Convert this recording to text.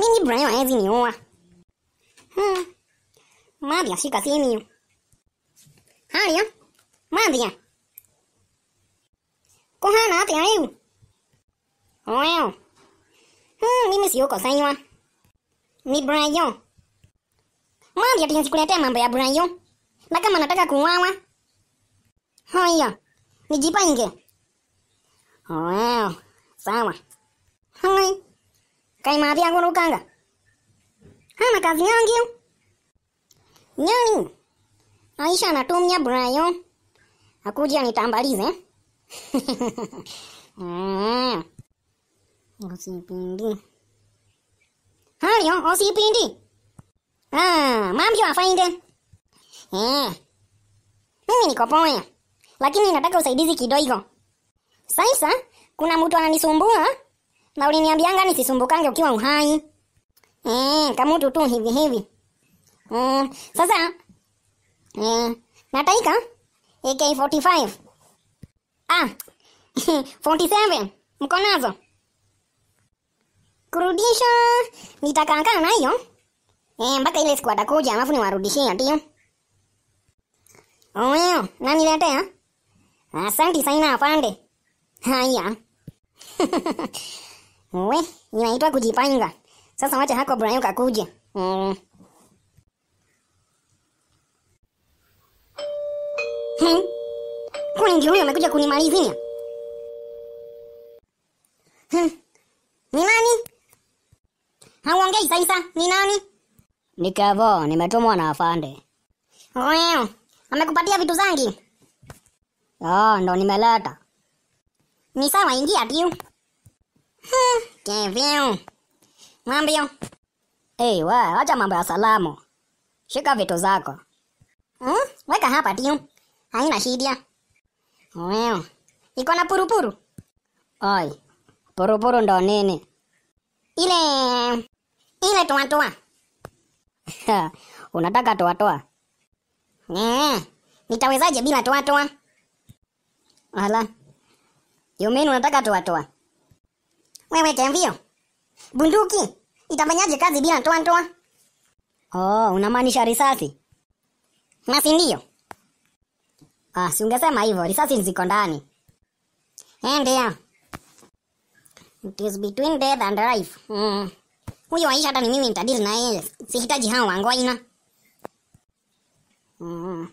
Mimi Brian hawezi niua. Hmm. Madhia shika simu. Haya. Madhia. Kuhana ati ayu. Oyo. Hmm, mimi siyuko saiwa. Ni Brian. Madhia tinasikuletea mambo ya Brian. Na kama nataka kuuawa. Haya. Nijipange. Wow. Sawa. Hai. Kai madhia kurukanga. Hana kazi yangu. Nyani? Aisha anatumia brayo Akuja nitambalize. osipindi halio osipindi. Ah, mambio afainde. Eh. Mimi niko. Lakini nataka usaidizi kidogo. Sasa kuna mtu ananisumbua na uliniambianga nisisumbukange ukiwa uhai. Eh, kama mtu tu hivi hivi. Mm, sasa eh, nataika AK45. Ah, 47 mko nazo? Kurudisha na nayo eh, mpaka ile siku atakuja, alafu niwarudishie ndio. Oyo, na niletea? Asante sana afande. Haya. We, inaitwa kujipanga. Sasa wacha hako Brian kakuje. Mm. Hmm. Kwani ndio huyo amekuja kunimalizia? Hmm. Ni nani? Hauongei sasa, ni nani? Ni Kevo, nimetumwa na afande. Wewe, amekupatia vitu zangi? Ah, ndo nimeleta. Ni sawa, ingia tu. Mwambio. Hey, we, acha mambo ya salamu. Shika vitu zako. Hmm? Weka hapa tiu. Haina shida. Wewe. Iko na purupuru. Oi, purupuru ndo nini? Ile ile toa toa. Unataka toatoa? Eh. Nitawezaje bila toa toa? Ala. Unataka toatoa? Wewe Kevin. Bunduki itafanyaje kazi bila toa toa? Oh, unamaanisha risasi? Na si ndio? Ah, si ungesema hivyo, risasi ziko ndani. Eh, ndio. It is between death and life. Mm. Huyo Aisha hata ni mimi nitadili na yeye. Sihitaji hao wangoina. Mm.